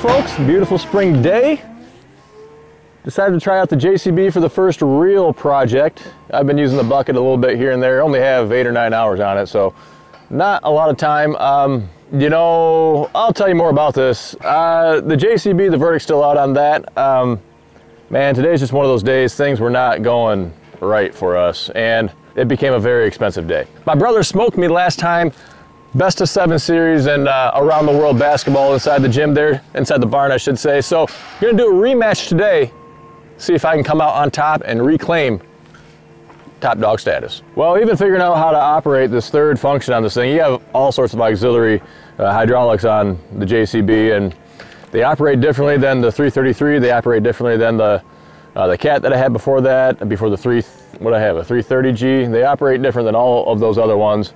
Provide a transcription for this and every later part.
Folks, beautiful spring day. Decided to try out the JCB for the first real project. I've been using the bucket a little bit here and there. Only have eight or nine hours on it, so not a lot of time. Um, you know, I'll tell you more about this. Uh, the JCB, the verdict's still out on that. Um, man, today's just one of those days. Things were not going right for us, and it became a very expensive day. My brother smoked me last time best of seven series and uh, around the world basketball inside the gym there, inside the barn, I should say. So, we're gonna do a rematch today, see if I can come out on top and reclaim top dog status. Well, even figuring out how to operate this third function on this thing, you have all sorts of auxiliary uh, hydraulics on the JCB, and they operate differently than the 333. They operate differently than the uh, the cat that I had before that, before the three, what I have, a 330G. They operate different than all of those other ones.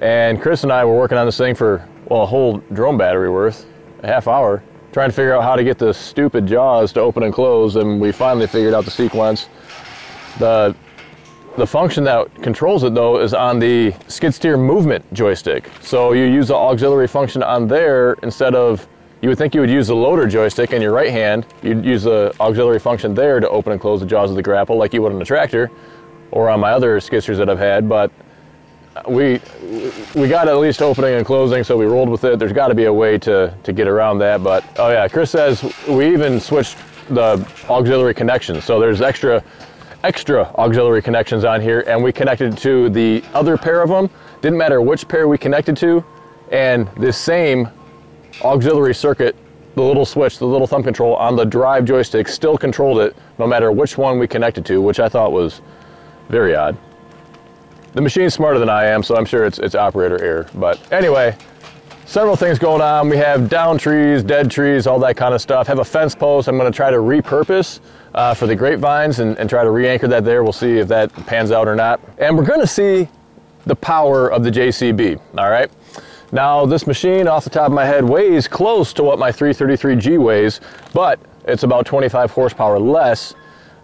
And Chris and I were working on this thing for, well, a whole drone battery worth, a half hour, trying to figure out how to get the stupid jaws to open and close. And we finally figured out the sequence. The, the function that controls it though is on the skid steer movement joystick. So you use the auxiliary function on there instead of, you would think you would use the loader joystick in your right hand. You'd use the auxiliary function there to open and close the jaws of the grapple like you would on a tractor or on my other skid steers that I've had. But we we got at least opening and closing, so we rolled with it. There's got to be a way to to get around that. But oh yeah, Chris says we even switched the auxiliary connections. So there's extra extra auxiliary connections on here, and we connected to the other pair of them. Didn't matter which pair we connected to, and this same auxiliary circuit, the little switch, the little thumb control on the drive joystick still controlled it no matter which one we connected to, which I thought was very odd. The machine's smarter than I am, so I'm sure it's, it's operator error. But anyway, several things going on. We have down trees, dead trees, all that kind of stuff. Have a fence post I'm gonna try to repurpose uh, for the grapevines and, and try to re-anchor that there. We'll see if that pans out or not. And we're gonna see the power of the JCB, all right? Now this machine off the top of my head weighs close to what my 333G weighs, but it's about 25 horsepower less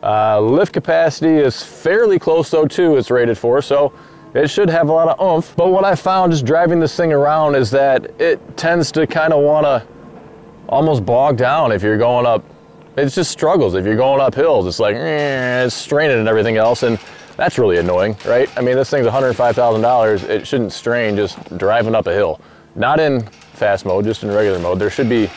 uh, lift capacity is fairly close though too, it's rated for, so it should have a lot of oomph. But what I found just driving this thing around is that it tends to kind of want to almost bog down if you're going up. It just struggles if you're going up hills. It's like, eh, it's straining and everything else. And that's really annoying, right? I mean, this thing's $105,000. It shouldn't strain just driving up a hill. Not in fast mode, just in regular mode. There should be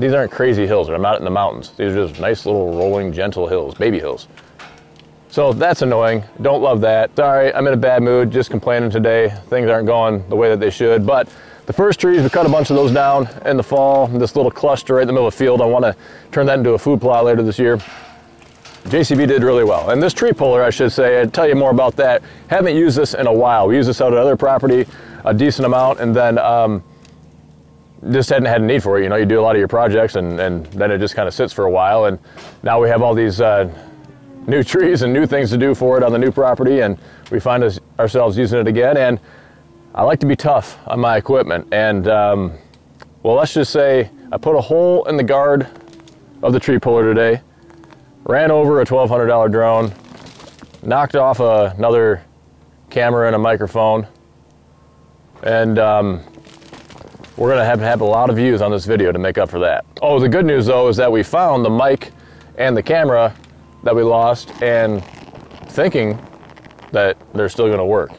these aren't crazy hills. I'm not in the mountains. These are just nice little rolling, gentle hills, baby hills. So that's annoying. Don't love that. Sorry, I'm in a bad mood, just complaining today. Things aren't going the way that they should. But the first trees, we cut a bunch of those down in the fall. This little cluster right in the middle of the field, I want to turn that into a food plot later this year. JCB did really well. And this tree puller, I should say, I'd tell you more about that. Haven't used this in a while. We use this out at other property a decent amount, and then um, just hadn't had a need for it. You know, you do a lot of your projects and, and then it just kind of sits for a while. And now we have all these uh, new trees and new things to do for it on the new property. And we find us, ourselves using it again. And I like to be tough on my equipment. And um, well, let's just say I put a hole in the guard of the tree puller today, ran over a $1,200 drone, knocked off a, another camera and a microphone. And um, we're gonna have to have a lot of views on this video to make up for that. Oh, the good news though is that we found the mic and the camera that we lost and thinking that they're still gonna work.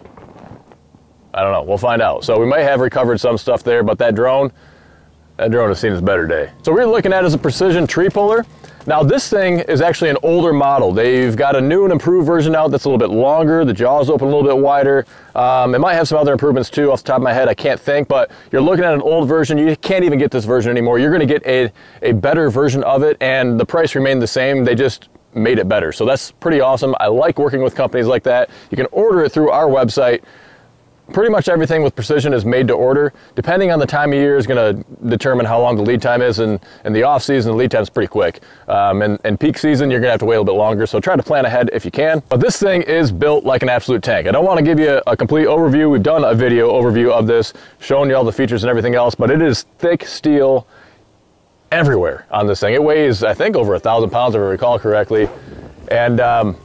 I don't know, we'll find out. So we might have recovered some stuff there, but that drone, that drone has seen its better day. So we're looking at is a precision tree puller. Now this thing is actually an older model. They've got a new and improved version out that's a little bit longer. The jaws open a little bit wider. Um, it might have some other improvements too off the top of my head. I can't think, but you're looking at an old version. You can't even get this version anymore. You're gonna get a, a better version of it and the price remained the same. They just made it better. So that's pretty awesome. I like working with companies like that. You can order it through our website pretty much everything with precision is made to order. Depending on the time of year is going to determine how long the lead time is. And in the off season, the lead time is pretty quick. Um, and, and peak season, you're going to have to wait a little bit longer. So try to plan ahead if you can. But this thing is built like an absolute tank. I don't want to give you a complete overview. We've done a video overview of this, showing you all the features and everything else, but it is thick steel everywhere on this thing. It weighs, I think, over a thousand pounds if I recall correctly. And um,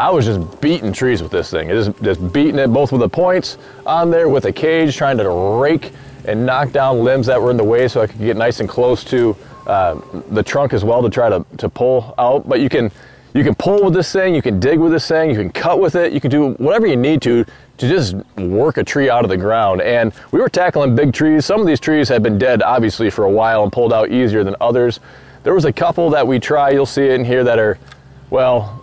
I was just beating trees with this thing. Just, just beating it both with the points on there with a cage, trying to rake and knock down limbs that were in the way so I could get nice and close to uh, the trunk as well to try to, to pull out. But you can, you can pull with this thing, you can dig with this thing, you can cut with it, you can do whatever you need to to just work a tree out of the ground. And we were tackling big trees. Some of these trees had been dead obviously for a while and pulled out easier than others. There was a couple that we try, you'll see it in here that are, well,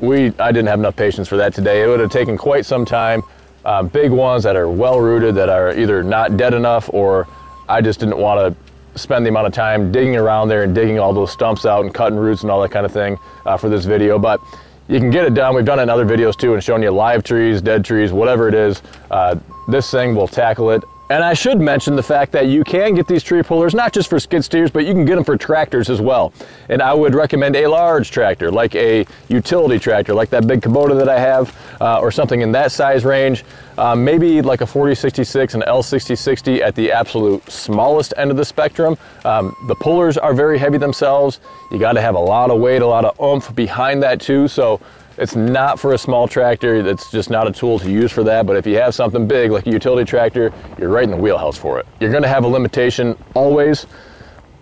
we I didn't have enough patience for that today. It would have taken quite some time. Um, big ones that are well rooted that are either not dead enough or I just didn't want to spend the amount of time digging around there and digging all those stumps out and cutting roots and all that kind of thing uh, for this video. But you can get it done. We've done it in other videos too and shown you live trees, dead trees, whatever it is. Uh, this thing will tackle it and I should mention the fact that you can get these tree pullers, not just for skid steers, but you can get them for tractors as well. And I would recommend a large tractor, like a utility tractor, like that big Kubota that I have, uh, or something in that size range. Um, maybe like a 4066 and L6060 at the absolute smallest end of the spectrum. Um, the pullers are very heavy themselves. You gotta have a lot of weight, a lot of oomph behind that too. So it's not for a small tractor. It's just not a tool to use for that. But if you have something big like a utility tractor, you're right in the wheelhouse for it. You're gonna have a limitation always.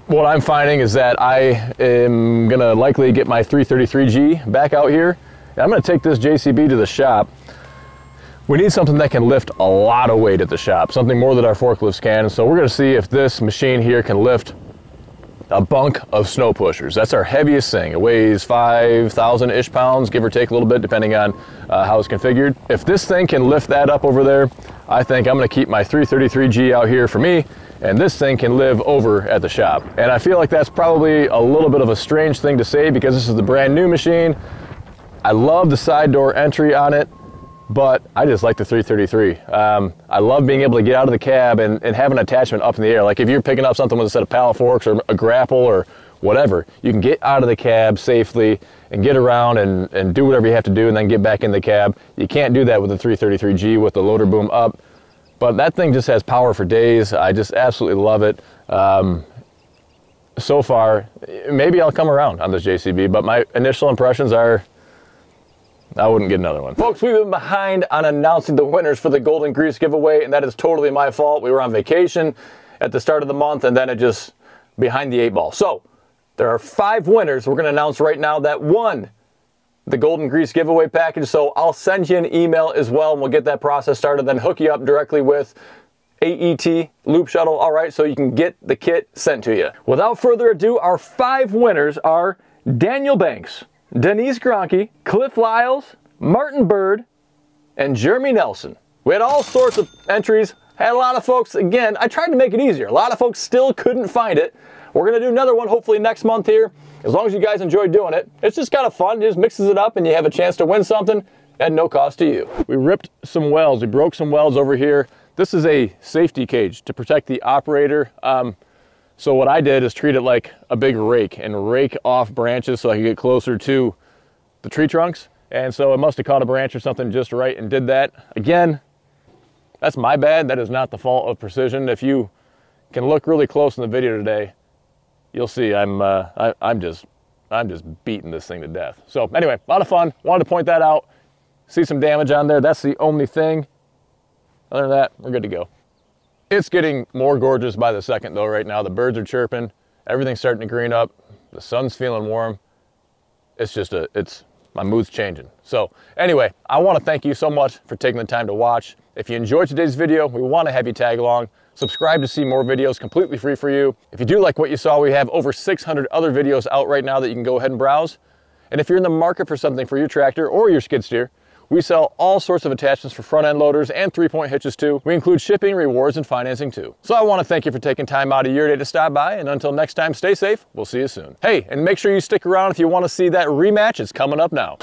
What I'm finding is that I am gonna likely get my 333G back out here. And I'm gonna take this JCB to the shop. We need something that can lift a lot of weight at the shop, something more that our forklifts can. So we're gonna see if this machine here can lift a bunk of snow pushers. That's our heaviest thing. It weighs 5,000-ish pounds, give or take a little bit, depending on uh, how it's configured. If this thing can lift that up over there, I think I'm gonna keep my 333G out here for me, and this thing can live over at the shop. And I feel like that's probably a little bit of a strange thing to say because this is the brand new machine. I love the side door entry on it but I just like the 333. Um, I love being able to get out of the cab and, and have an attachment up in the air. Like if you're picking up something with a set of pallet forks or a grapple or whatever, you can get out of the cab safely and get around and, and do whatever you have to do and then get back in the cab. You can't do that with the 333G with the loader boom up, but that thing just has power for days. I just absolutely love it. Um, so far, maybe I'll come around on this JCB, but my initial impressions are I wouldn't get another one. Folks, we've been behind on announcing the winners for the Golden Grease giveaway, and that is totally my fault. We were on vacation at the start of the month, and then it just behind the eight ball. So, there are five winners we're going to announce right now that won the Golden Grease giveaway package. So, I'll send you an email as well, and we'll get that process started, then hook you up directly with AET Lube Shuttle. All right, so you can get the kit sent to you. Without further ado, our five winners are Daniel Banks, Denise Gronke, Cliff Lyles, Martin Bird, and Jeremy Nelson. We had all sorts of entries, had a lot of folks, again, I tried to make it easier. A lot of folks still couldn't find it. We're gonna do another one hopefully next month here. As long as you guys enjoy doing it, it's just kind of fun. It just mixes it up and you have a chance to win something at no cost to you. We ripped some welds, we broke some welds over here. This is a safety cage to protect the operator. Um, so what I did is treat it like a big rake and rake off branches so I could get closer to the tree trunks. And so it must have caught a branch or something just right and did that. Again, that's my bad. That is not the fault of precision. If you can look really close in the video today, you'll see I'm, uh, I, I'm just, I'm just beating this thing to death. So anyway, a lot of fun. Wanted to point that out. See some damage on there. That's the only thing. Other than that, we're good to go. It's getting more gorgeous by the second though right now. The birds are chirping, everything's starting to green up, the sun's feeling warm. It's just a, it's, my mood's changing. So anyway, I wanna thank you so much for taking the time to watch. If you enjoyed today's video, we wanna have you tag along. Subscribe to see more videos completely free for you. If you do like what you saw, we have over 600 other videos out right now that you can go ahead and browse. And if you're in the market for something for your tractor or your skid steer, we sell all sorts of attachments for front end loaders and three point hitches too. We include shipping, rewards, and financing too. So I want to thank you for taking time out of your day to stop by. And until next time, stay safe. We'll see you soon. Hey, and make sure you stick around if you want to see that rematch. It's coming up now.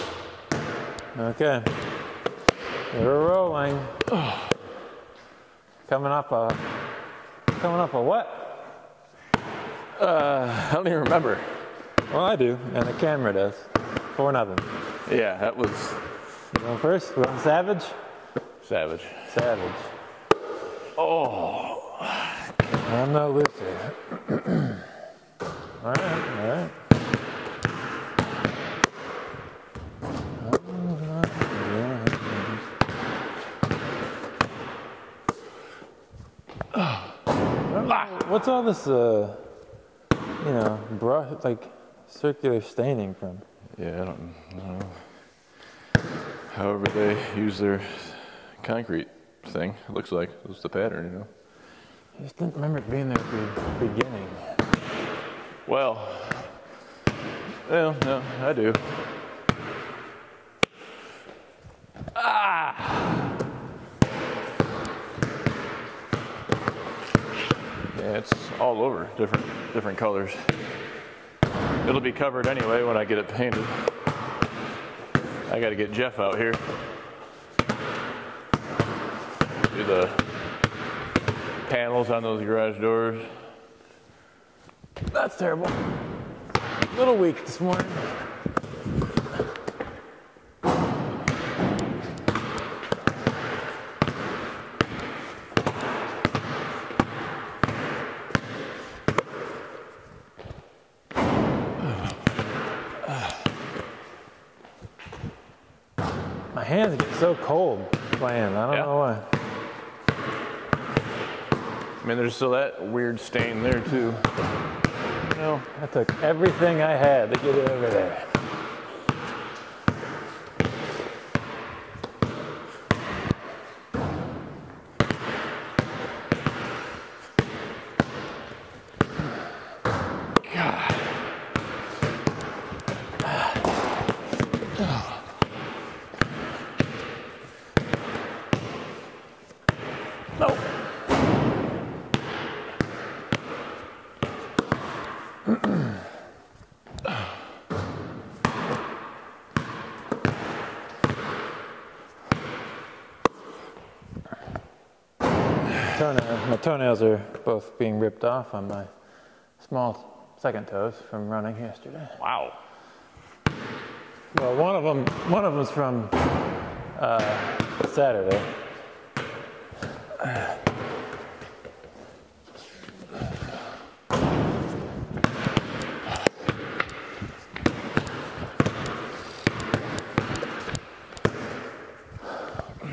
Okay. We're rolling. coming up a, coming up a what? Uh, I don't even remember. Well, I do, and the camera does. Four nothing. Yeah, that was you going first? We're on Savage? Savage. Savage. Oh. I'm no loser. all right, all right. Oh. What's all this, uh, you know, brush, like circular staining from? Yeah, I don't know. However they use their concrete thing, it looks like. It's the pattern, you know. I just didn't remember it being there at the beginning. Well, well, no, I do. Ah! Yeah, it's all over, different different colors. It'll be covered anyway when I get it painted. I got to get Jeff out here. Do the panels on those garage doors. That's terrible. A little weak this morning. Hands get so cold playing. I don't Yeah. know why. I mean, there's still that weird stain there too. You know, I took everything I had to get it over there. God. No. Toenail, my toenails are both being ripped off on my small second toes from running yesterday. Wow. Well, one of them, one of them's from uh, Saturday.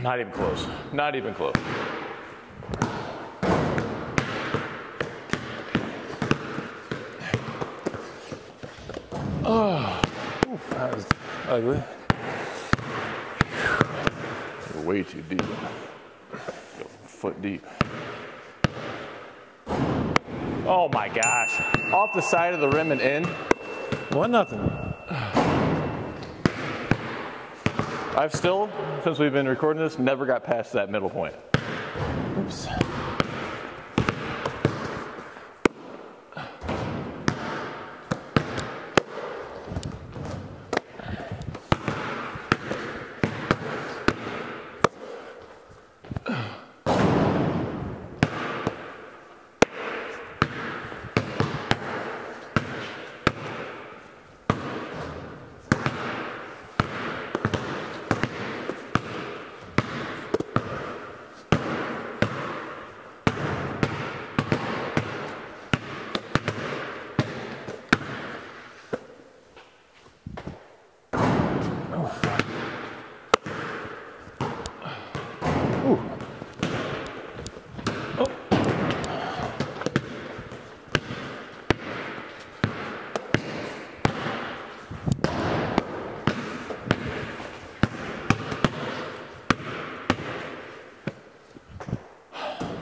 Not even close. Not even close. That was ugly. You're way too deep. Go Foot deep. Oh my gosh. Off the side of the rim and in. One nothing. I've still, since we've been recording this, never got past that middle point. Oops.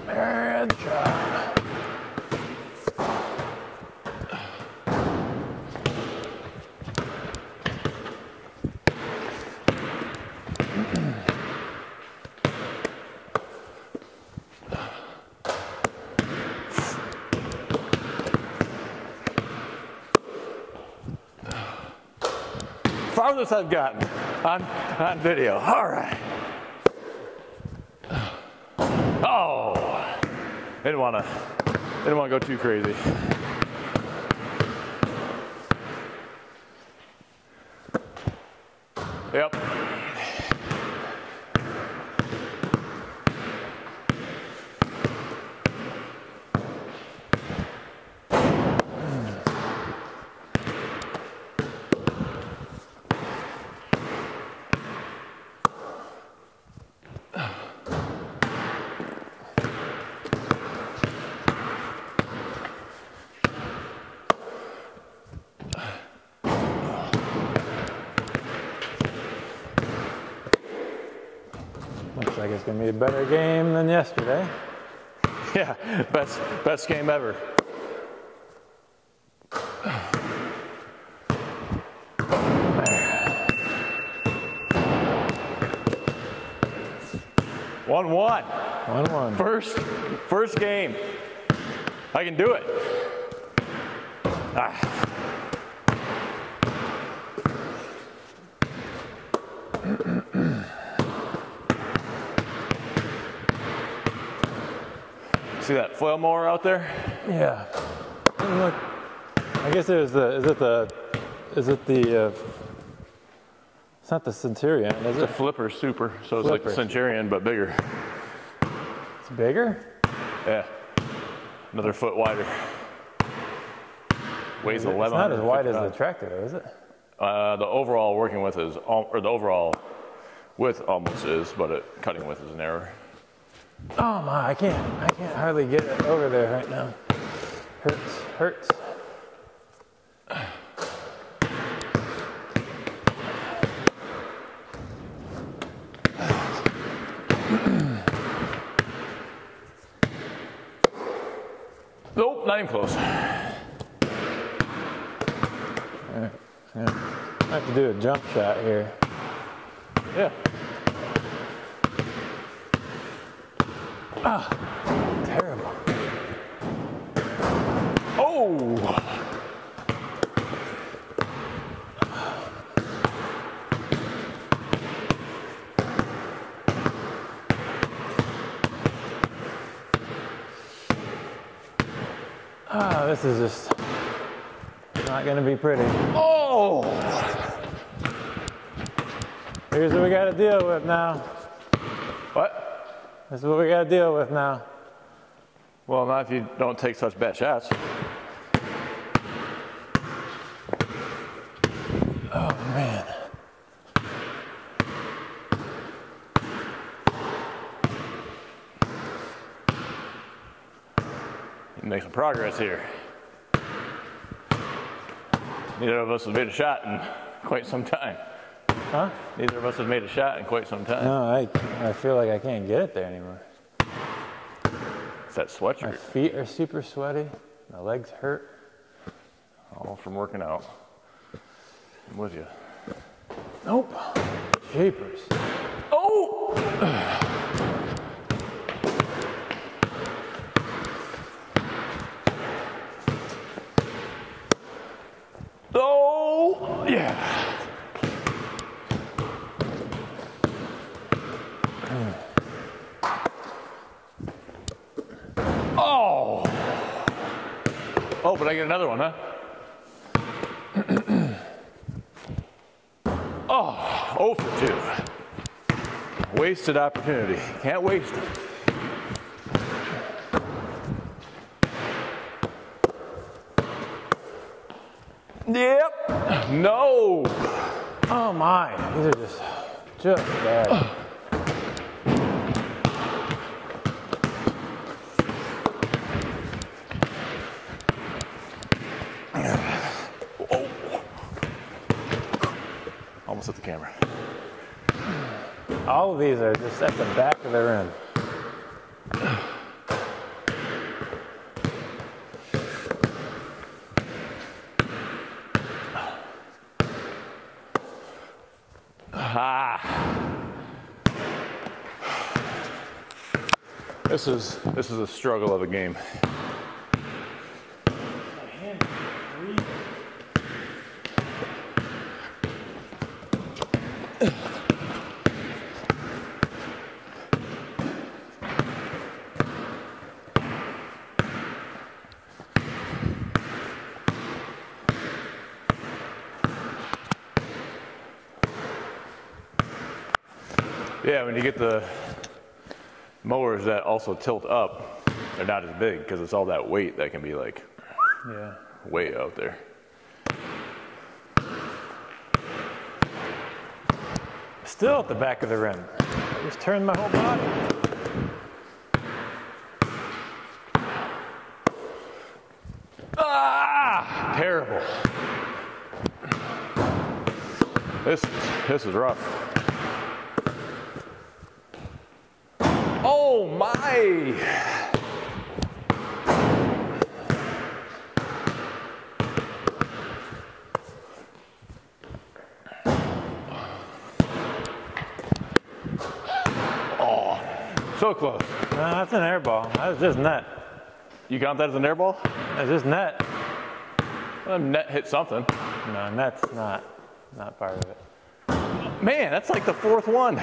Bad job. Farthest I've gotten on, on video. All right. Oh, didn't want to, didn't want to go too crazy. Be a better game than yesterday. Yeah, best best game ever. One one. One one. First first game. I can do it. Ah. See that flail mower out there? Yeah. Look, I guess it was the. Is it the? Is it the? Uh, it's not the Centurion, is it? The it? flipper super, so it's like the Centurion but bigger. It's bigger. Yeah, another foot wider. Weighs 11. It's 11. not as wide as the tractor, though, is it? Uh, the overall working width is, or the overall width almost is, but it, cutting width is narrower. Oh my! I can't. I can't hardly get it over there right now. Hurts. Hurts. Nope, not even close. I have to do a jump shot here. Yeah. Terrible. Oh! Ah, this is just not gonna be pretty. Oh! Here's what we gotta deal with now. This is what we gotta deal with now. Well, not if you don't take such bad shots. Oh man. You make some progress here. Neither of us has made a shot in quite some time. Huh? Neither of us has made a shot in quite some time. No, I, I feel like I can't get it there anymore. It's that sweatshirt. My feet are super sweaty. My legs hurt. all from working out. I'm with you. Nope. Jeepers. Oh! Oh! Yeah. Oh! Oh, but I get another one, huh? oh, oh for two. Wasted opportunity. Can't waste it. Yep. No. Oh my. These are just just bad. Almost hit the camera. All of these are just at the back of the rim. Ah. This is this is a struggle of a game. Yeah, when you get the mowers that also tilt up, they're not as big because it's all that weight that can be like Yeah. way out there. Still at the back of the rim. I just turned my whole body. Ah, terrible. This this is rough. Oh my! Oh, so close. No, that's an air ball. That was just net. You count that as an air ball? That's just net. Well, net hit something. No, net's not not part of it. Man, that's like the fourth one.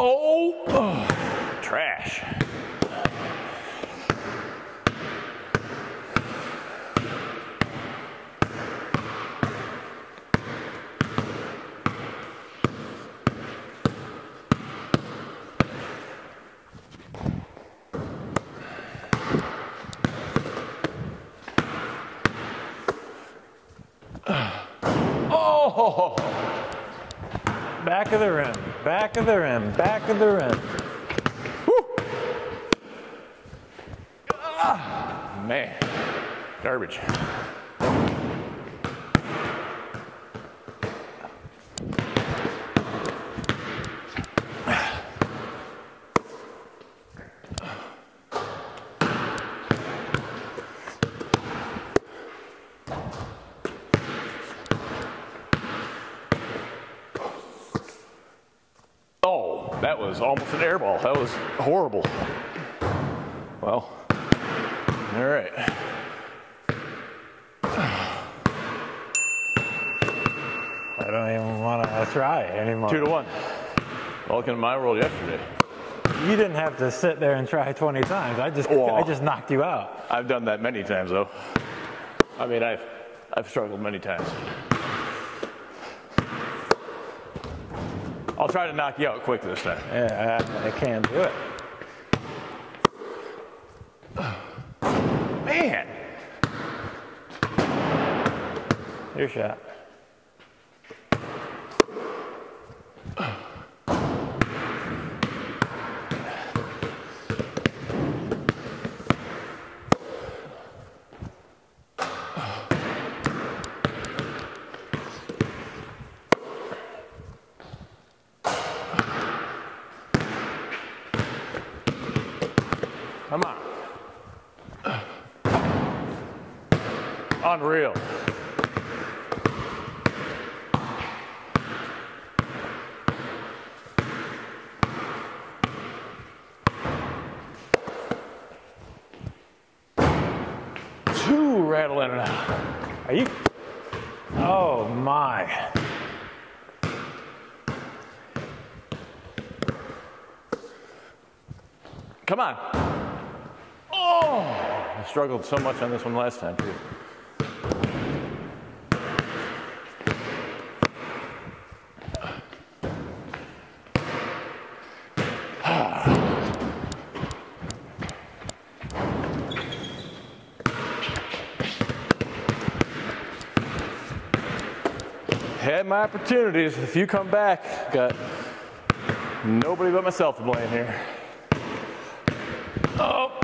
Oh, ugh, trash. Oh, Back of the rim. Back of the rim. Back of the rim. Ah, man, garbage. Oh, that was almost an air ball. That was horrible. Well, all right. I don't even want to try anymore. Two to one. Welcome to my world yesterday. You didn't have to sit there and try 20 times. I just. I just knocked you out. I've done that many times though. I mean, I've I've struggled many times. I'll try to knock you out quick this time. Yeah, I, I can't do it. Man, Your shot. come on. Unreal. In and out. Are you? Oh my. Come on. Oh, I struggled so much on this one last time too. My opportunities. If you come back, got nobody but myself to blame here. Oh,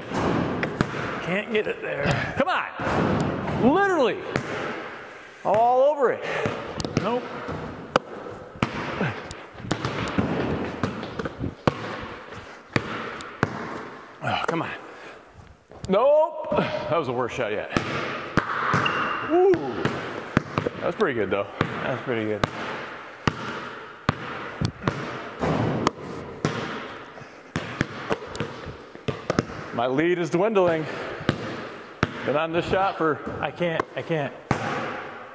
Can't get it there. come on. Literally. All over it. Nope. Oh, come on. Nope. That was the worst shot yet. Woo. That was pretty good though. That's pretty good. My lead is dwindling. Been on this shot for I can't. I can't.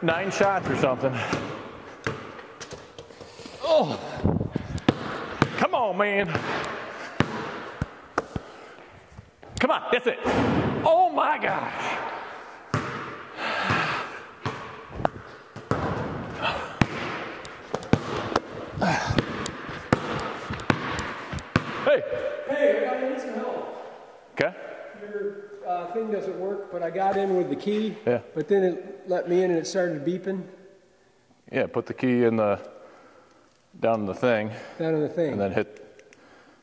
nine shots or something. Oh. Come on, man. Come on, that's it. Oh my gosh. Hey. Hey, I need some help. Okay. Your uh, thing doesn't work, but I got in with the key. Yeah. But then it let me in and it started beeping. Yeah, put the key in the down in the thing down in the thing. and then hit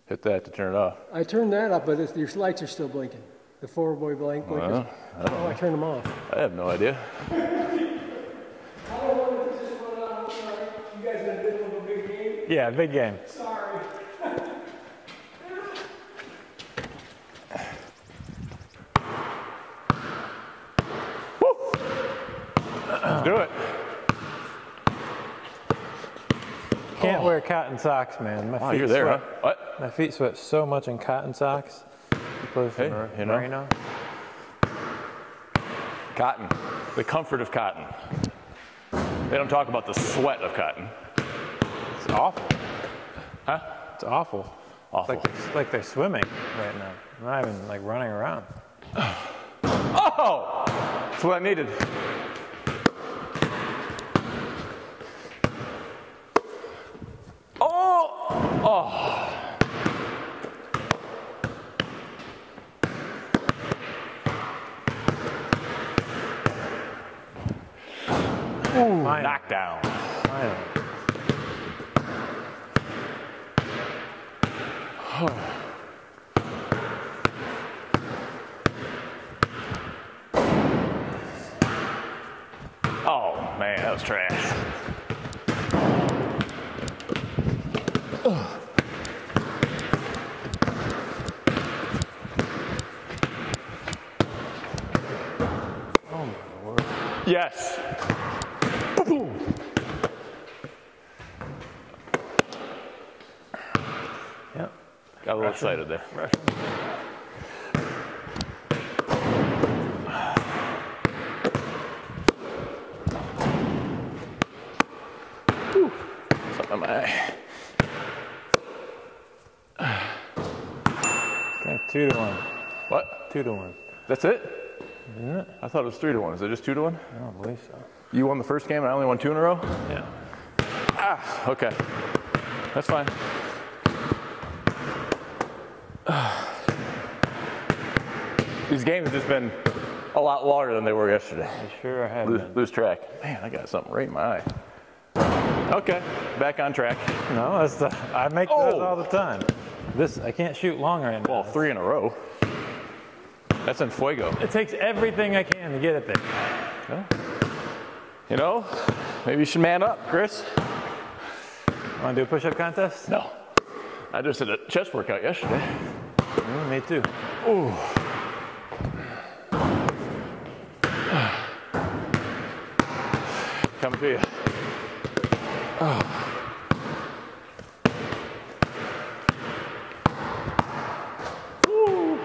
hit that to turn it off. I turned that up, but it's, your lights are still blinking. The four-way blank blinkers. Well, oh, I turned them off. I have no idea. Uh, you guys in the middle of a big game? Yeah, big game. Sorry. Let's do it. Can't wear cotton socks, man. My Oh, feet you're there, huh? sweat. What? My feet sweat so much in cotton socks. Hey, you know. Cotton. The comfort of cotton. They don't talk about the sweat of cotton. It's awful. Huh? It's awful. It's Awful. like, it's like they're swimming right now. I'm not even like running around. Oh! That's what I needed. Finally. Knockdown. Finally. Oh, man, that was trash. Oh my word. Yes. Boom. Yep. Got a little excited there. Whew. Something in my eye. Okay, two to one. What? Two to one. That's it? Isn't it? I thought it was three to one. Is it just two to one? I don't believe so. You won the first game and I only won two in a row? Yeah. Ah, okay. That's fine. These games have just been a lot longer than they were yesterday. They sure have Lose, lose track. Man, I got something right in my eye. Okay, back on track. No, that's the, I make Oh. those all the time. This I can't shoot long right now. Well, three in a row. That's in fuego. It takes everything I can to get it there. You know, maybe you should man up, Chris. Want to do a push-up contest? No. I just did a chest workout yesterday. Mm, me too. Coming to you. Woo.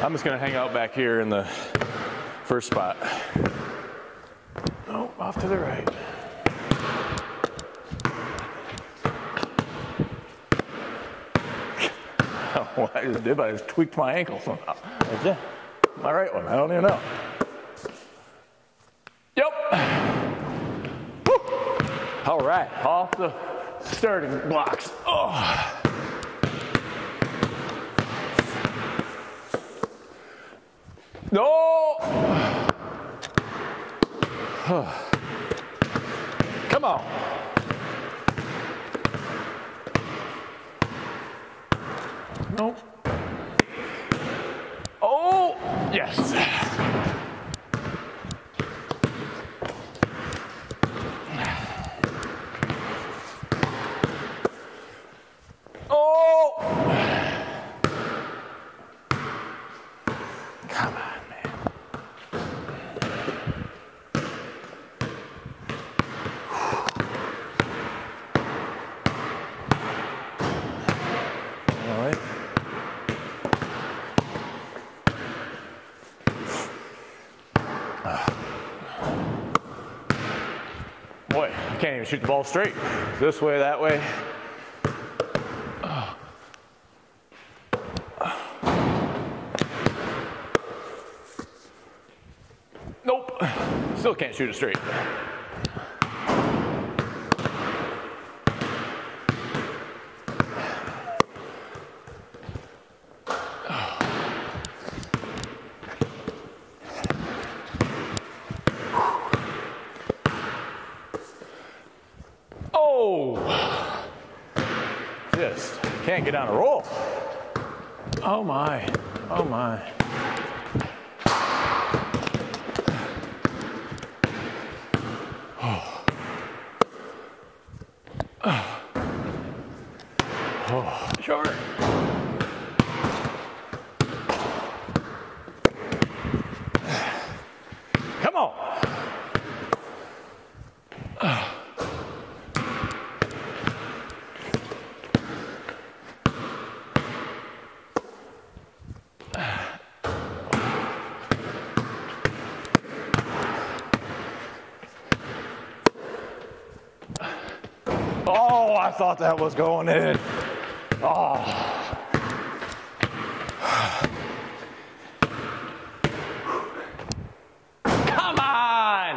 I'm just gonna hang out back here in the first spot. Oh, off to the right. what I just did, I just tweaked my ankle somehow. Did ya? My right one, I don't even know. Yep. Woo. All right, off the starting blocks. Oh. No. Come on. Nope. Oh, yes. Oh! Come on, man. All right. Shoot the ball straight. This way, that way. Nope. Still can't shoot it straight. Oh! get on a roll. Oh my, oh my. Oh. Short. Come on. Oh, Oh, I thought that was going in. Oh. Come on!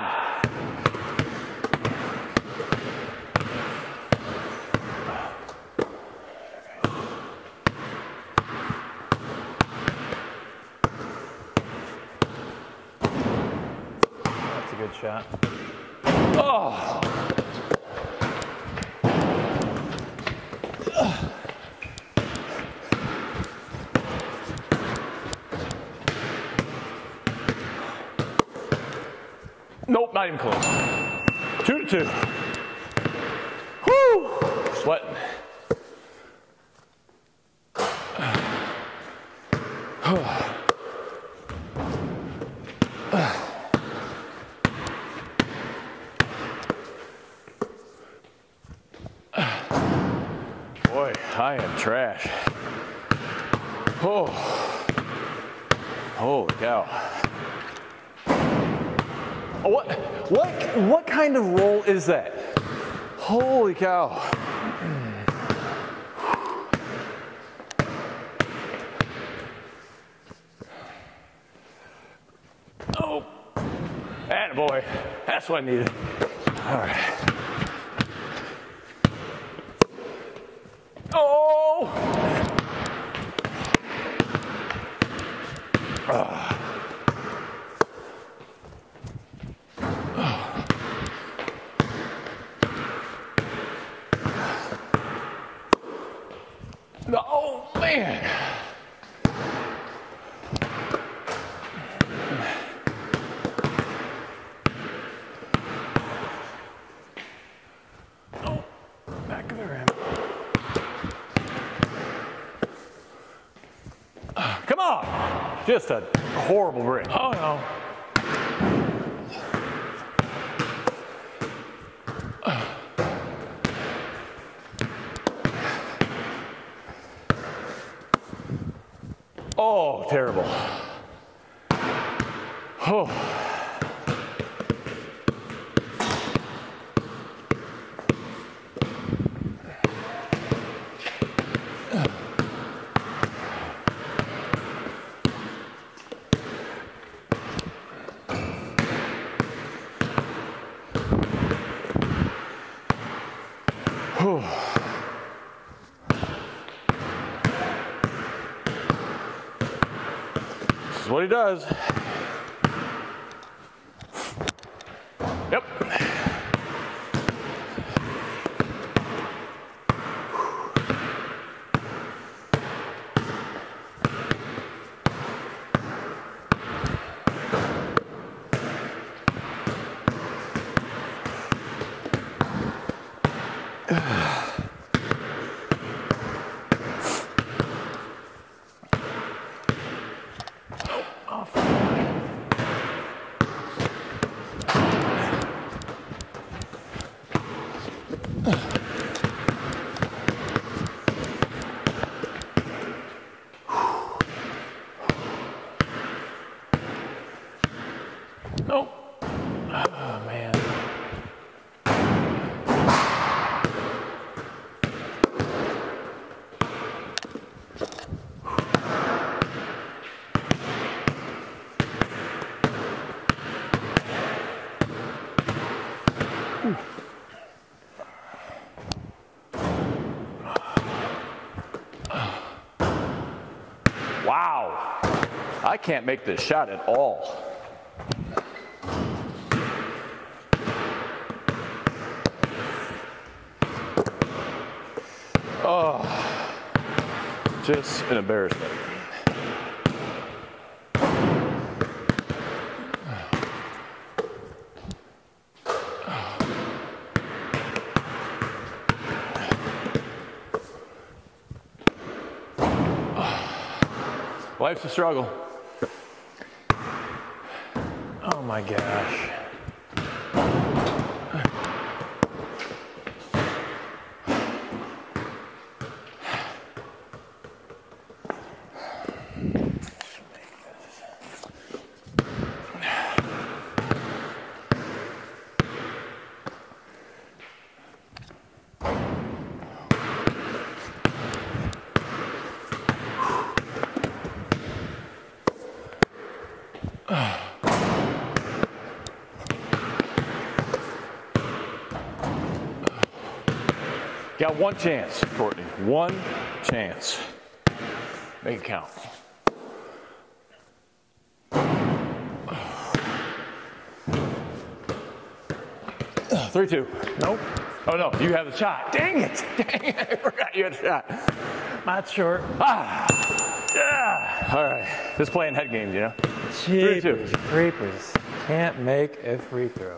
That's a good shot. Oh! Nope, not even close. Two to two. Whoo! Sweating. Boy, I am trash. Oh. Holy cow. Oh, What, what, what kind of roll is that? Holy cow. Oh, And boy. That's what I needed. All right. Oh! Oh man. Oh, back of the rim. Ah, Come on. Just a horrible break. Oh no. Oh, terrible. Oh. What he does. Yep. Nope. Oh man. Wow. I can't make this shot at all. Oh, Just an embarrassment. Life's a struggle. Oh my gosh. Got one chance, Courtney. One chance. Make it count. Three, two. Nope. Oh no, you have the shot. Dang it! Dang it! I forgot you had the shot. Not short. Ah. Yeah. All right. Just playing head games, you know. Three, two. Creepers. Can't make a free throw.